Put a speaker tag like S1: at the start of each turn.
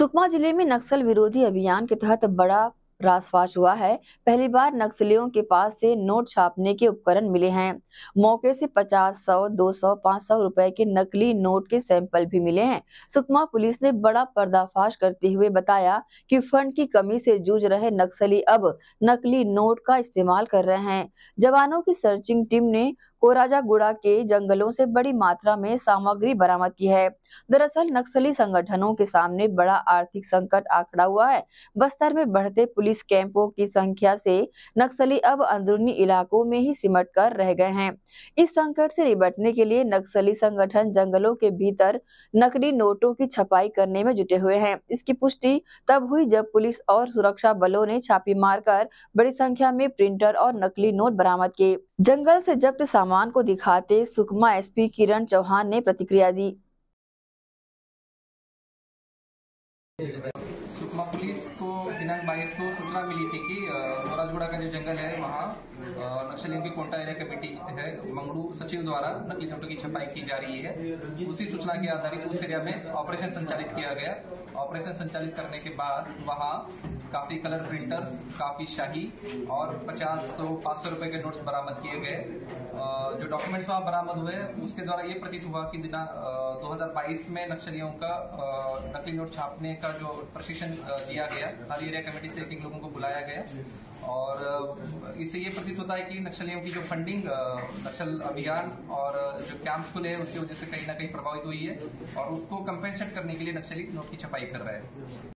S1: सुकमा ज़िले में नक्सल विरोधी अभियान के तहत बड़ा रासफाश हुआ है। पहली बार नक्सलियों के पास से नोट छापने के उपकरण मिले हैं। मौके से 50, 100, 200, 500 रुपए के नकली नोट के सैंपल भी मिले हैं। सुकमा पुलिस ने बड़ा पर्दाफाश करते हुए बताया कि फंड की कमी से जूझ रहे नक्सली अब नकली नोट का इस्तेमाल कर रहे हैं। जवानों की सर्चिंग टीम ने कोराजागुड़ा के जंगलों से बड़ी मात्रा में सामग्री बरामद की है। दरअसल नक्सली संगठनों के सामने बड़ा आर्थिक संकट आखड़ा हुआ है। बस्तर में बढ़ते पुलिस कैंपों की संख्या से नक्सली अब अंदरूनी इलाकों में ही सिमट कर रह गए हैं। इस संकट से निपटने के लिए नक्सली संगठन जंगलों के भीतर नकली नोटों की छपाई करने में जुटे हुए हैं। इसकी पुष्टि तब हुई जब पुलिस और सुरक्षा बलों ने छापी मारकर बड़ी संख्या में प्रिंटर और नकली नोट बरामद किए। जंगल से जब्त सामान को दिखाते सुकमा एसपी किरण चौहान ने प्रतिक्रिया दी।
S2: सुकमा पुलिस को दिनांक बाईस को सूचना मिली थी कि मोराजगुड़ा का जो जंगल है, वहाँ नक्सलियों की कोंटा एरिया कमेटी है मंगड़ू सचिव द्वारा नकली नोटों की छपाई की जा रही है। उसी सूचना के आधारित उस एरिया में ऑपरेशन संचालित किया गया। ऑपरेशन संचालित करने के बाद वहाँ काफ़ी कलर प्रिंटर्स, काफ़ी शाही और पचास सौ पाँच सौ रुपए के नोट्स बरामद किए गए। जो डॉक्यूमेंट्स वहाँ बरामद हुए, उसके द्वारा ये प्रतीत हुआ कि दिना 2022 में नक्सलियों का नकली नोट छापने का जो प्रशिक्षण दिया गया। हर एरिया कमेटी से एक एक लोगों को बुलाया गया। और इससे ये प्रतीत होता है कि नक्सलियों की जो फंडिंग नक्सल अभियान और जो कैंप खुले हैं, उसकी वजह से कहीं ना कहीं प्रभावित हुई है और उसको कंपेंसेट करने के लिए नक्सली नोट की छपाई कर रहे हैं।